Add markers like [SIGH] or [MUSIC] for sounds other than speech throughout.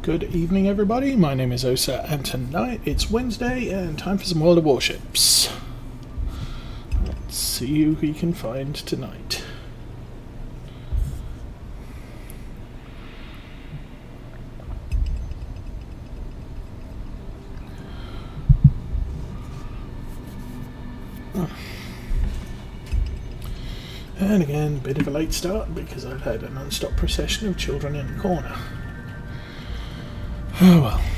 Good evening, everybody. My name is Oseh, and tonight it's Wednesday and time for some World of Warships. Let's see who we can find tonight. And again, a bit of a late start because I've had a non-stop procession of children in the corner. Oh well.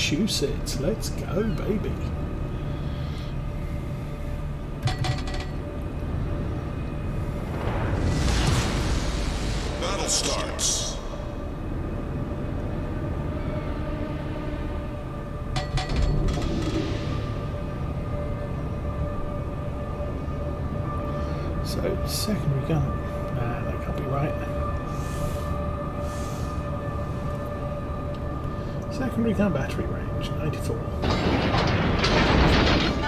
Massachusetts. Let's go, baby. Battle starts. So, secondary gun. Nah, that can't be right. Secondary gun battery range, 94.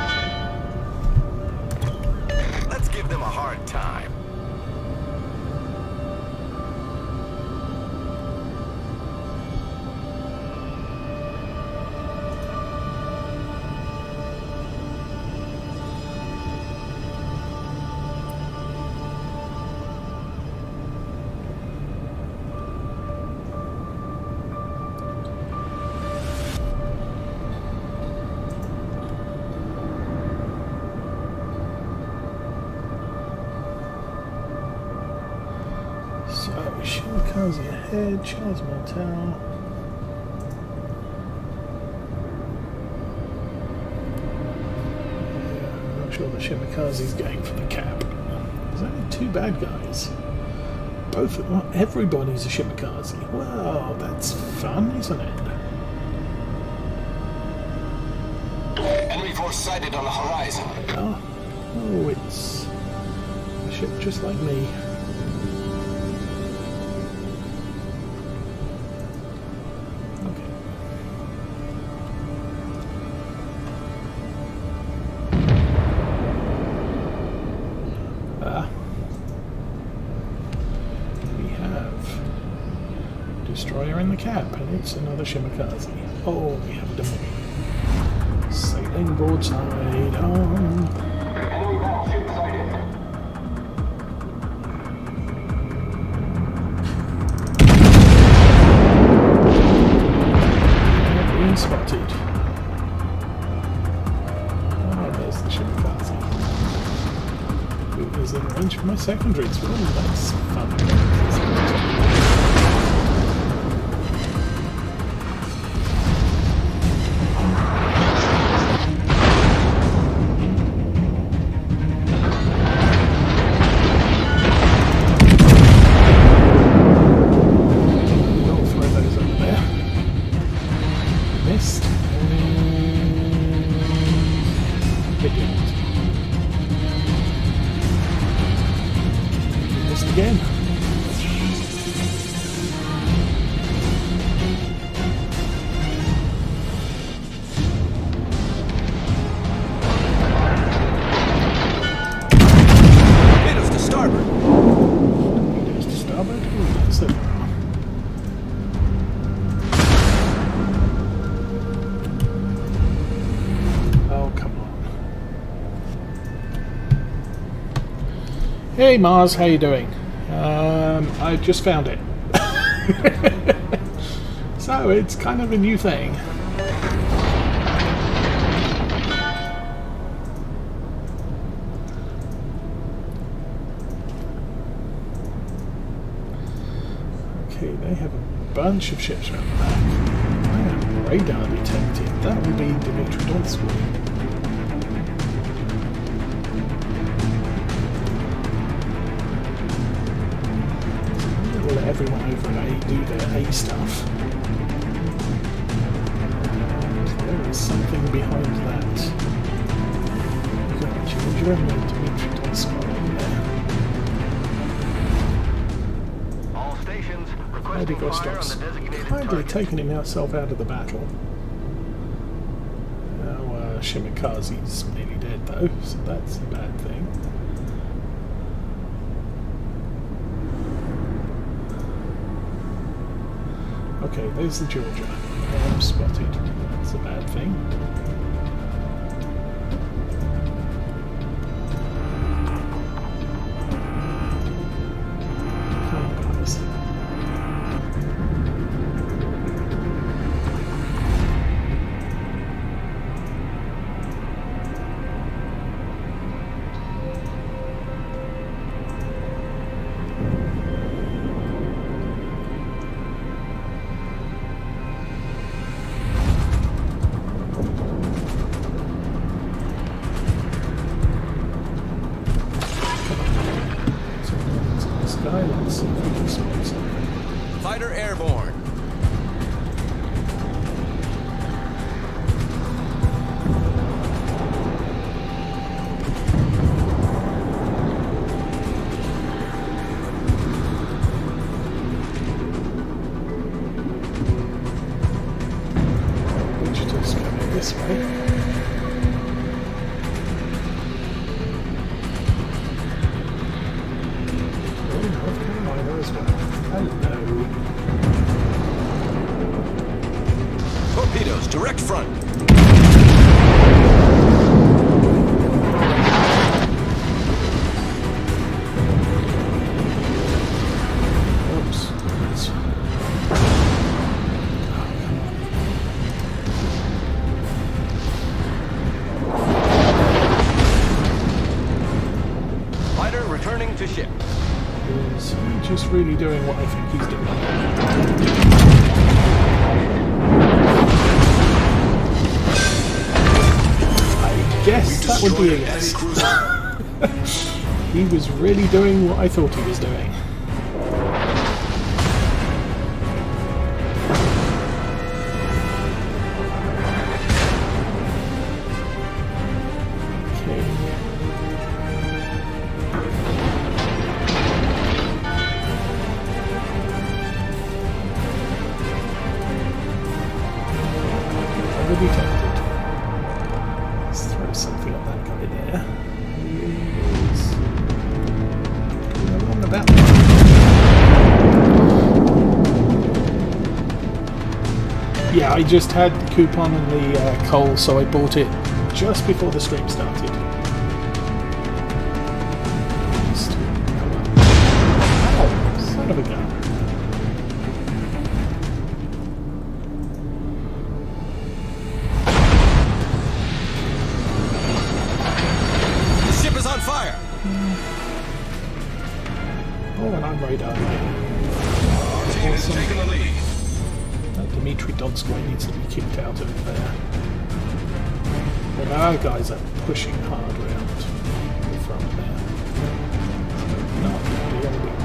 Ahead, Charles. Yeah, I'm not sure the Shimakaze's going for the cap. There's only two bad guys. Both, well, everybody's a Shimakaze. Well, that's fun, isn't it? Enemy force sighted on the horizon. Oh, oh, it's a ship just like me. It's another Shimakaze. Oh, we have a Des Moines. Sailing broadside on. Enemy battleship sighted. Oh, ah, there's the Shimakaze. Who is in range of my secondaries. Well, that's Mars, how you doing? Um, I just found it. [LAUGHS] so it's kind of a new thing. Okay, they have a bunch of ships around the back. I am radar detected. That will be Dmitri Donskoi. Let everyone over at A do their A stuff. There is something behind that. And then Dmitri Donskoi there. All stations requesting fire on the designated kindly taken himself out of the battle. Now uh, Shimakaze's nearly dead though, so that's a bad thing. Okay, there's the Georgia. I'm spotted. That's a bad thing. Fighter airborne. Would be a yes. [LAUGHS] He was really doing what I thought he was I just had the coupon and the uh, coal, so I bought it just before the stream started.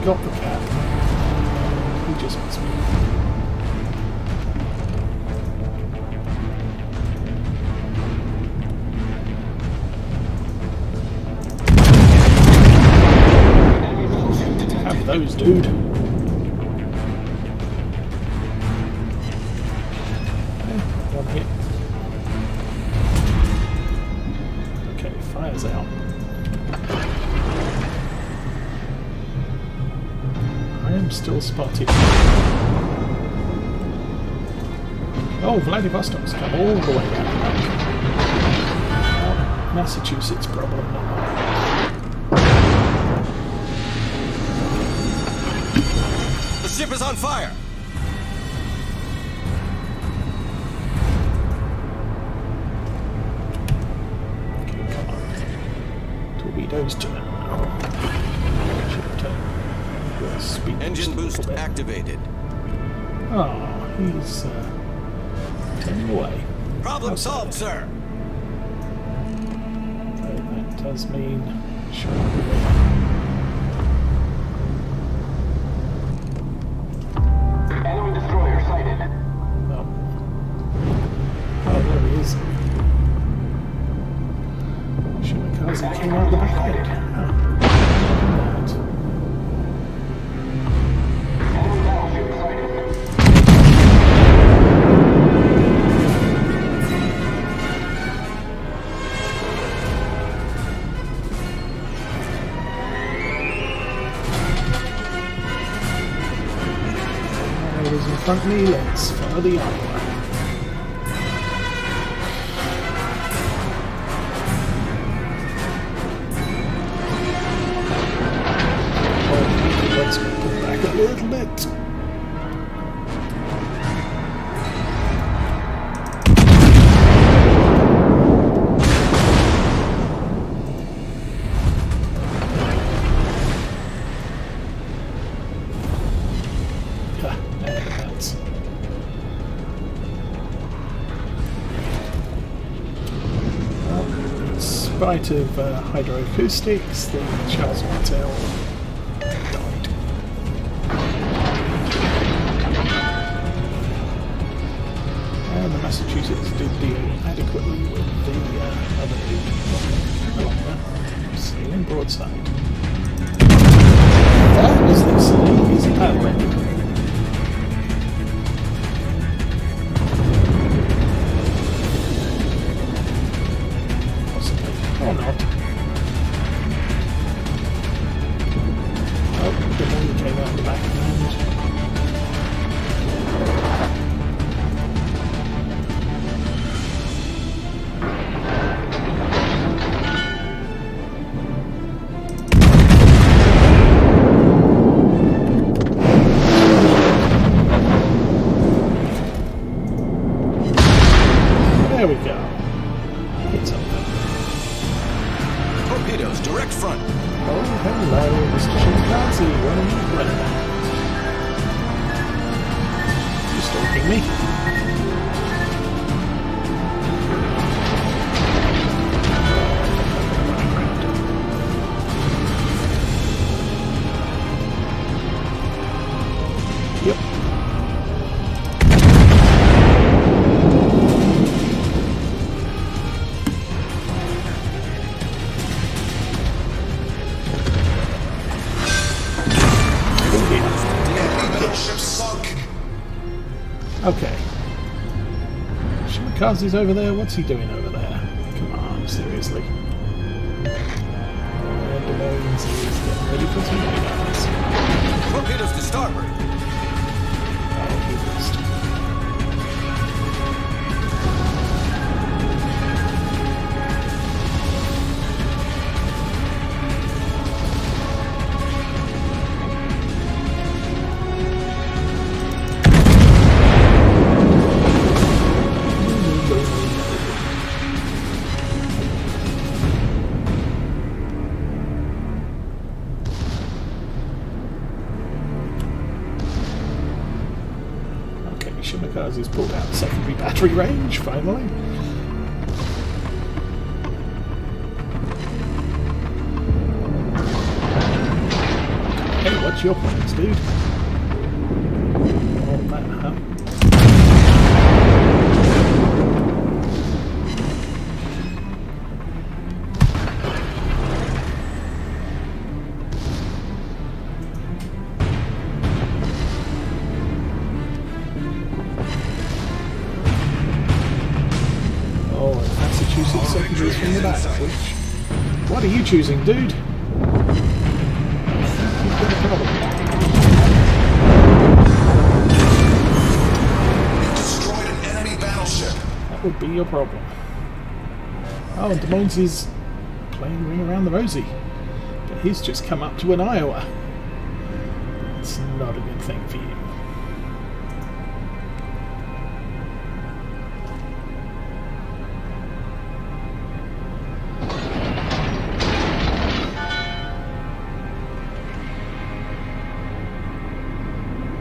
Got the cap. He just must be. Have those, dude. Vladivostok's come all the way. Well, Massachusetts problem. The ship is on fire. Sir. That does mean front of of uh, hydroacoustics, the Charles Martel died. And the Massachusetts did deal adequately with the uh, other dude. No longer sailing broadside. That was the paddling. Possibly. Shimakaze's over there. What's he doing over there? Finally. Hey, what's your plans, dude? Your problem. Oh, and Des is playing ring around the rosy. But he's just come up to an Iowa. It's not a good thing for you.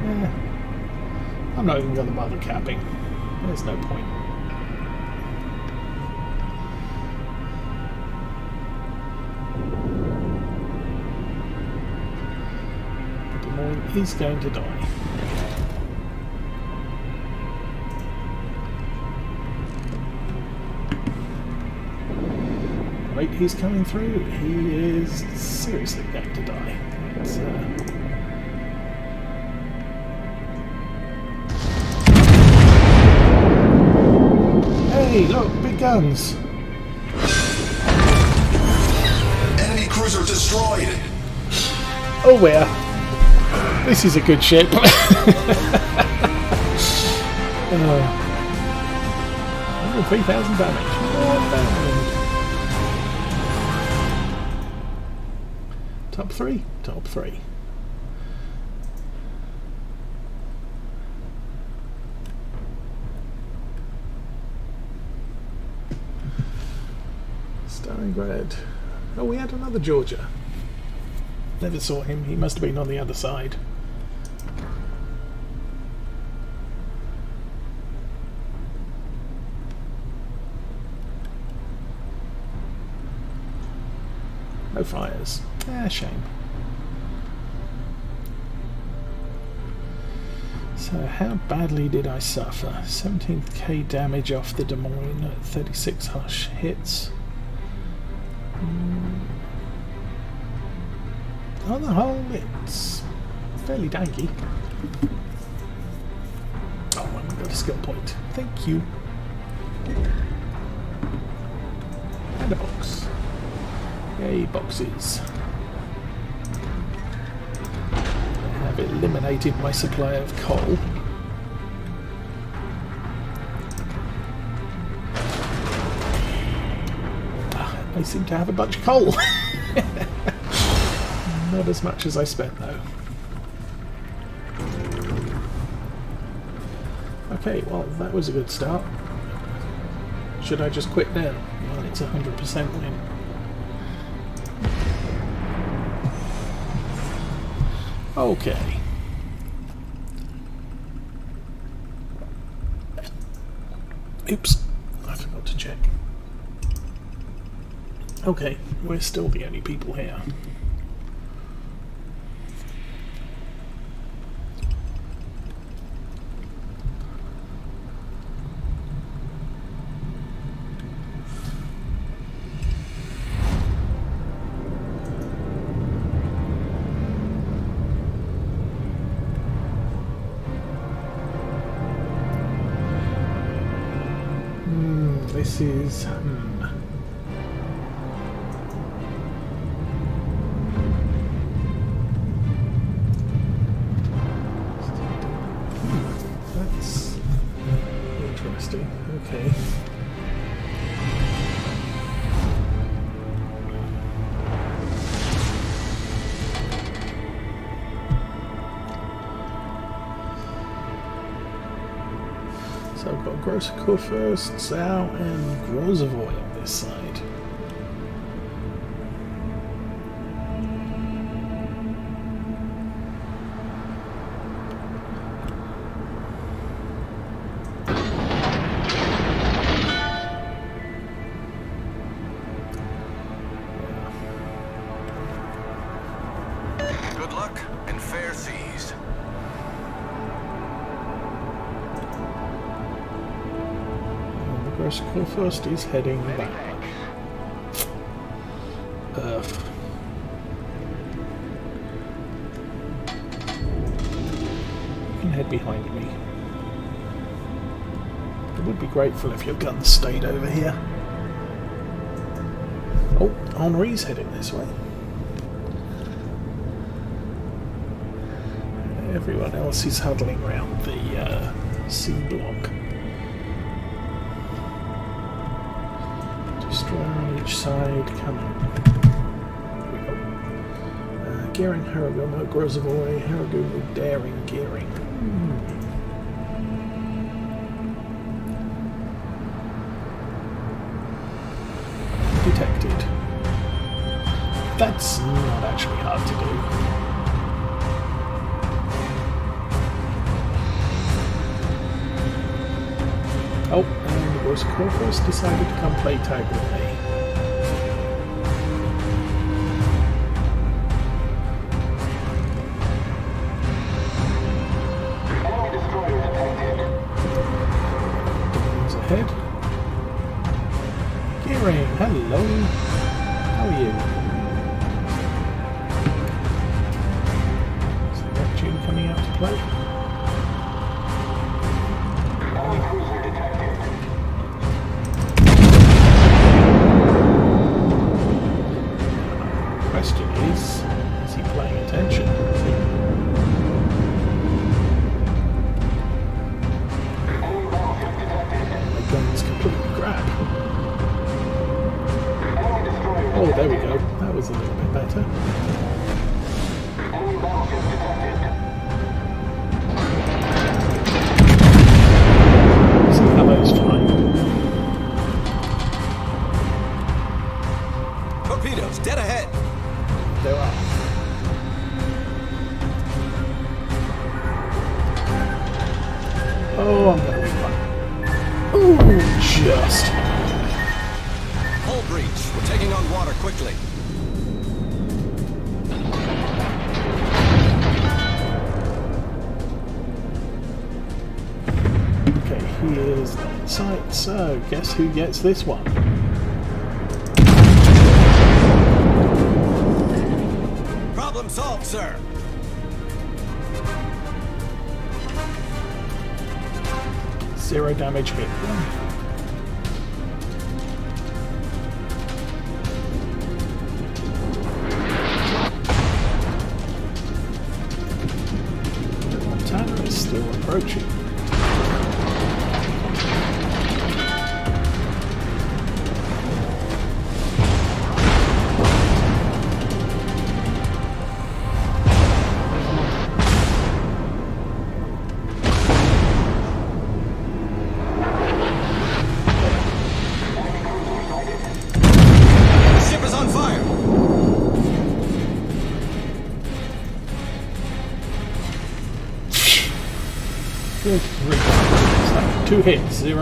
Eh, I'm not even going to bother capping. There's no is going to die. Right, he's coming through. He is seriously going to die. It's, uh, Hey, look, big guns. Enemy cruiser destroyed. Oh, where? This is a good ship. [LAUGHS] Uh, 103,000 damage. Top three. Top three. Stalingrad. Oh, we had another Georgia. Never saw him. He must have been on the other side. No fires. Ah, shame. So how badly did I suffer? 17k damage off the Des Moines, 36 hush hits. Mm. On the whole, it's fairly danky. Oh, I got a skill point. Thank you. And a box. Boxes. I have eliminated my supply of coal. Ah, I seem to have a bunch of coal. [LAUGHS] Not as much as I spent though. Okay, well that was a good start. Should I just quit now? Well, it's a 100% win. Okay. Oops, I forgot to check. Okay, we're still the only people here. Got Zao, and Grozovoy on this side. Good luck and fair seas. First is heading back. Ugh. You can head behind me. I would be grateful if your guns stayed over here. Oh, Henri's heading this way. Everyone else is huddling around the uh, C block. Each side, go. Uh, Gearing, Harugumo, Grozovoy, Harugumo, Daring, Gearing. Hmm. Detected. That's not actually hard to do. Oh, and the Worst Corvus decided to come play tag with me. Gearing, hello. How are you? Is the Neptune coming out to play? Just. Hull breach. We're taking on water quickly. Okay, he is on site, so guess who gets this one? Problem solved, sir. Zero damage hit.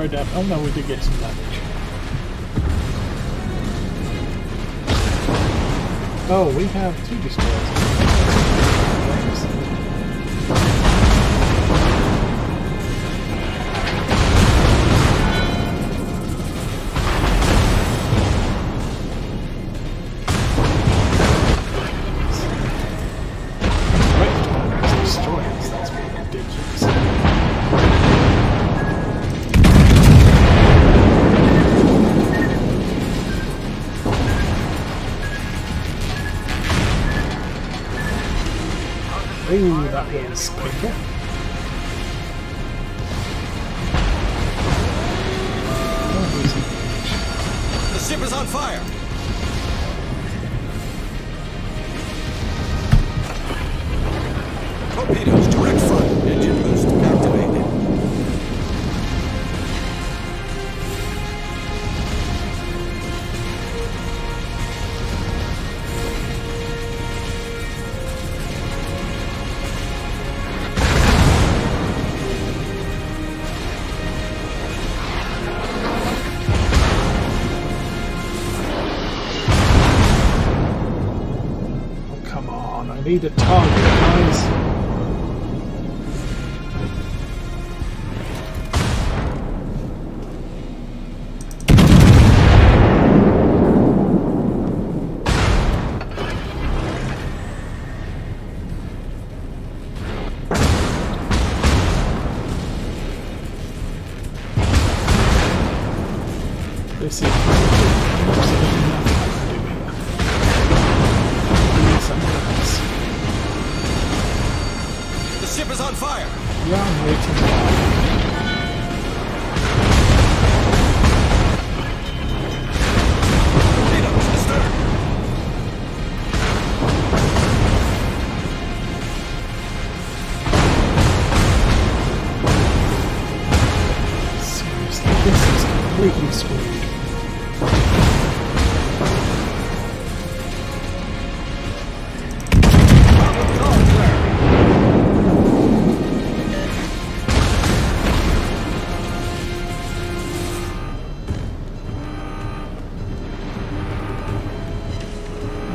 Zero damage. Oh no, we did get some damage. Oh, we have two destroyers. Ooh, need a target, guys.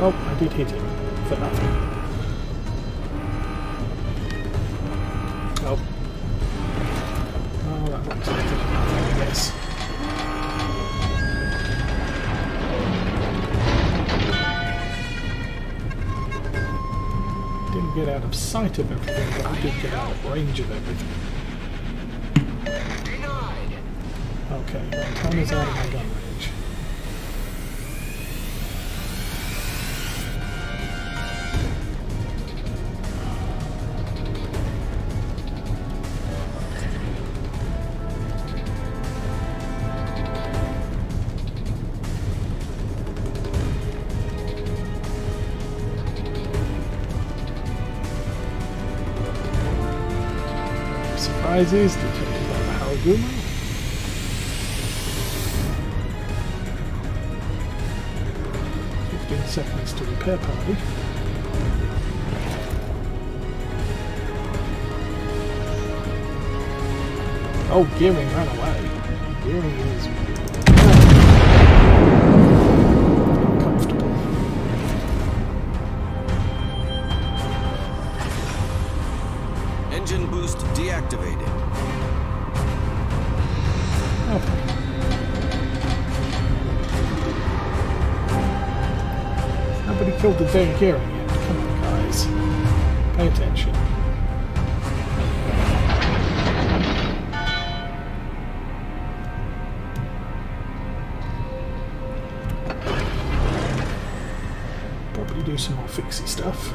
Nope, I did hit him. For nothing. Nope. Oh, that better than nothing, I guess. Didn't get out of sight of everything, but I did get out of range of everything. Okay, Montana's out of my gun prizes detected by the Harugumo. Fifteen seconds to repair party. Oh, Gearing ran away. Gearing is deactivated. Okay. Oh. Nobody killed the damn Gearing yet. Come on, guys. Pay attention. Probably do some more fixy stuff.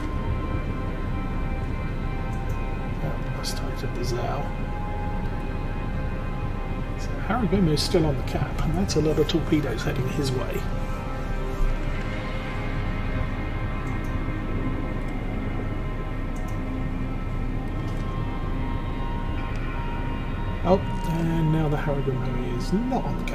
Harugumo is still on the cap, and that's a lot of torpedoes heading his way. Oh, and now the Harugumo is not on the cap.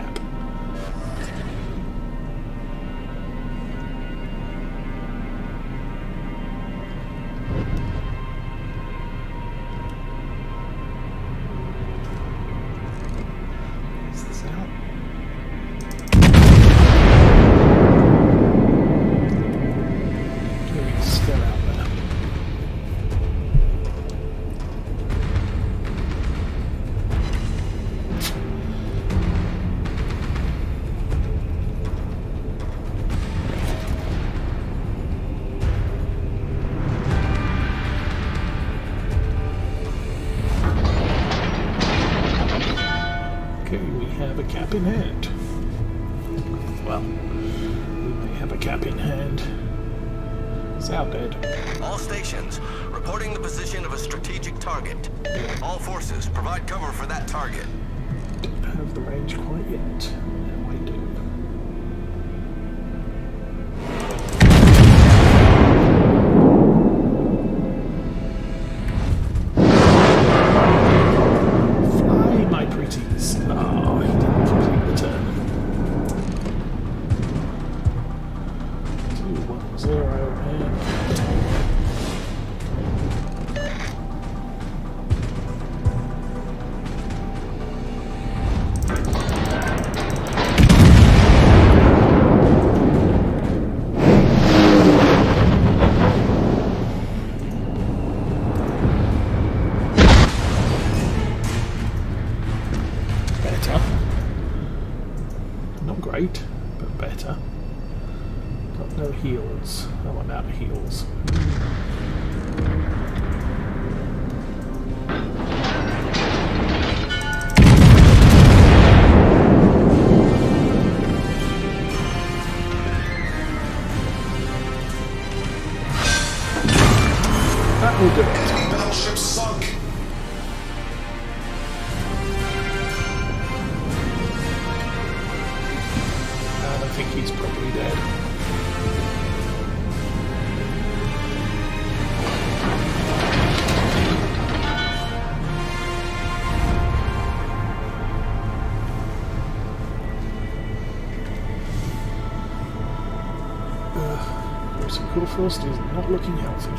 Coolfrost is not looking healthy.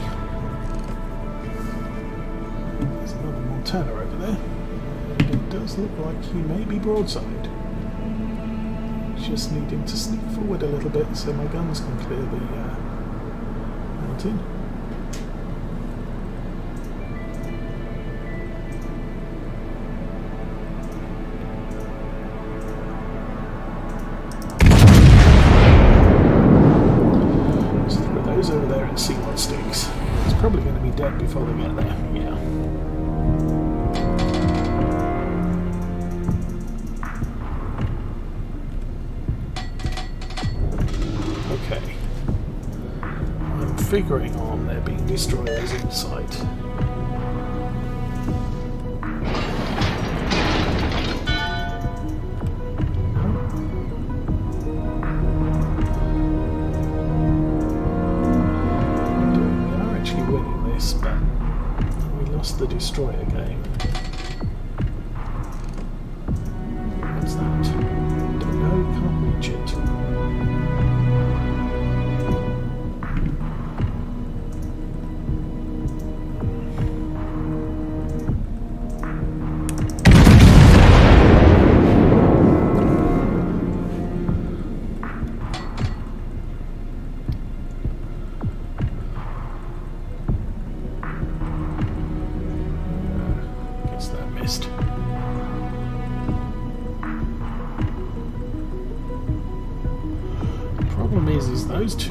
There's another Montana over there. It does look like he may be broadside. Just needing to sneak forward a little bit so my guns can clear the uh, mountain. Figuring on there being destroyers in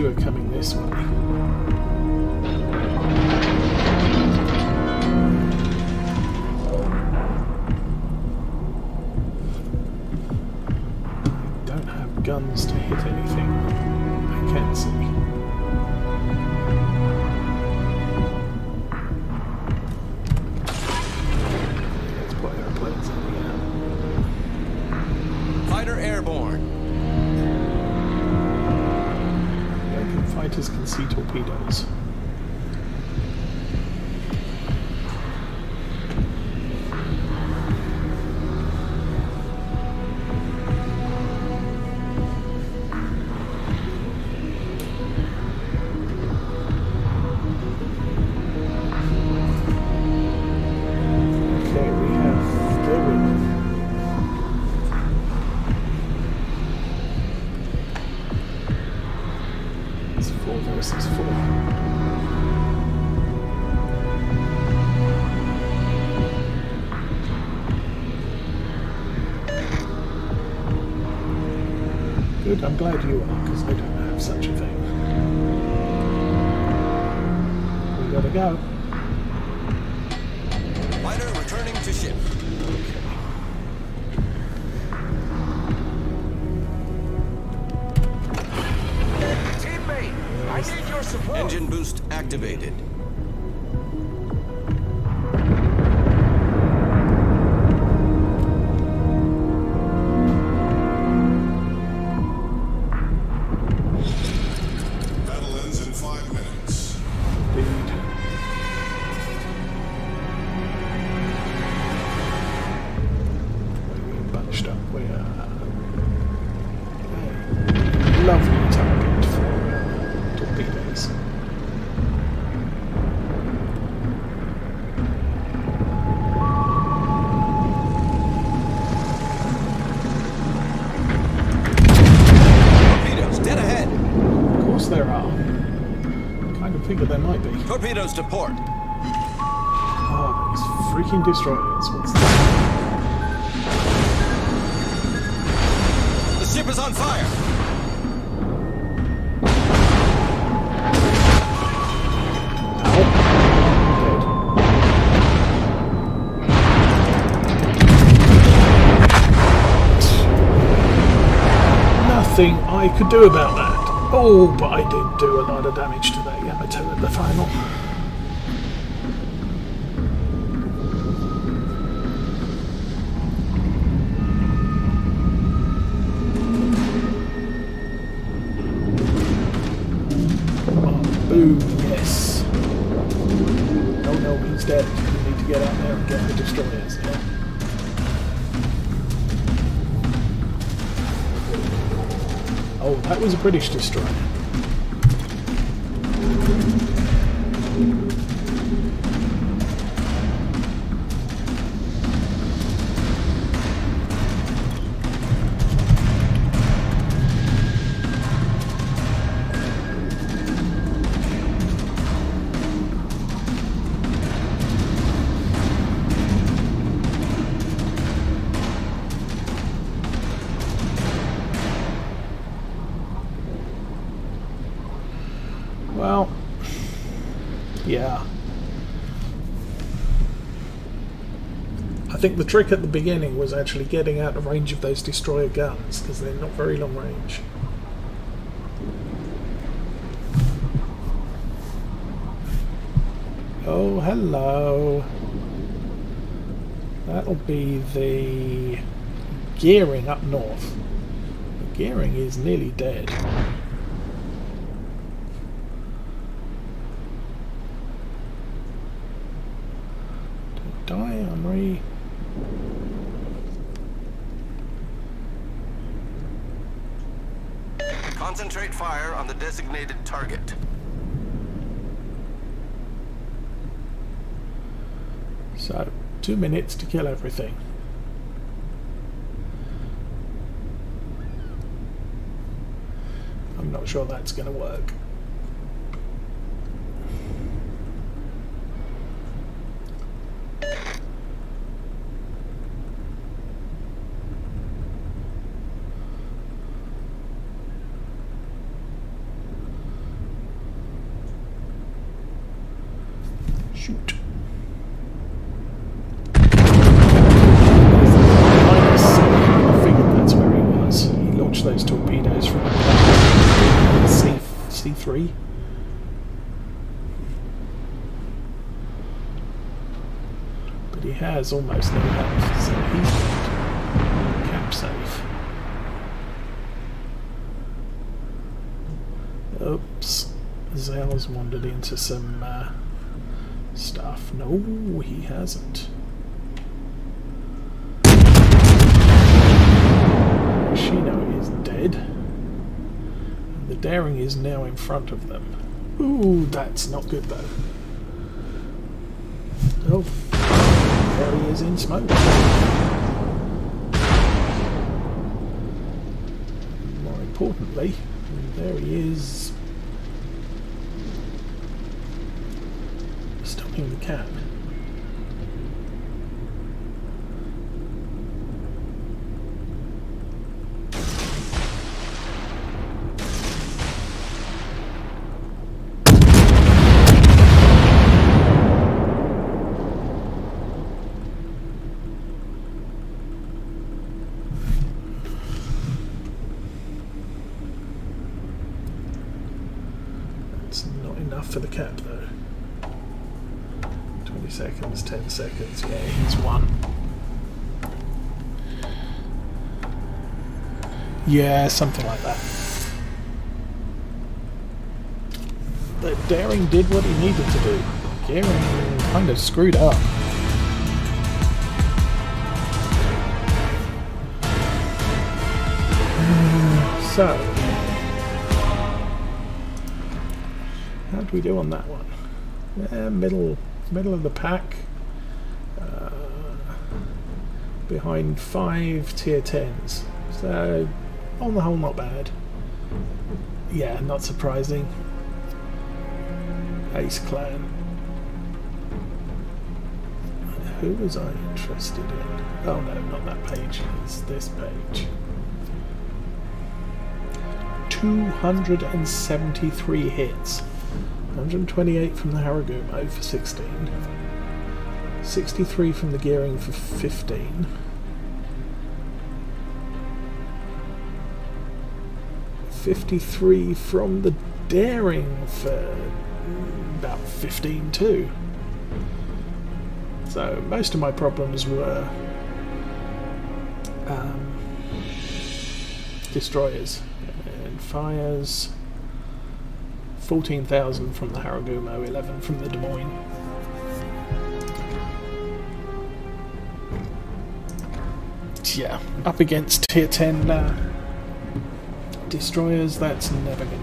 two are coming this way. Glad you are, because I don't have such a thing. We gotta go. Torpedoes to port. Oh, these freaking destroyers. What's that? The ship is on fire. Nothing I could do about that. Oh, but I did do a lot of damage to that Yamato at the final. Boom, yes. No, no, he's dead. We need to get out there and get the destroyers. Yeah. Oh, that was a British destroyer. Think the trick at the beginning was actually getting out of range of those destroyer guns because they're not very long range. Oh, hello. That'll be the gearing up north. The gearing is nearly dead. Don't die, I'm re. Concentrate fire on the designated target. So, two minutes to kill everything. I'm not sure that's going to work. three. But he has almost no health, so he's good. Cap safe. Oops. Zale's wandered into some uh, stuff. No, he hasn't. Shino is dead. The Daring is now in front of them. Ooh, that's not good though. Oh, there he is in smoke. More importantly, there he is stopping the cab. It's not enough for the cap though. 20 seconds, yeah, he's won. Yeah, something like that. But Daring did what he needed to do. Daring kind of screwed up. [SIGHS] So, how do we do on that one? Yeah, middle, middle of the pack. Behind five tier tens. So, on the whole, not bad. Yeah, not surprising. Ace Clan. Who was I interested in? Oh no, not that page. It's this page. 273 hits. 128 from the Harugumo for 16. 63 from the Gearing for 15. Fifty-three from the Daring for about fifteen too. So most of my problems were um, destroyers and fires. 14,000 from the Harugumo, 11 from the Des Moines. Yeah, up against tier 10 uh, destroyers, that's never to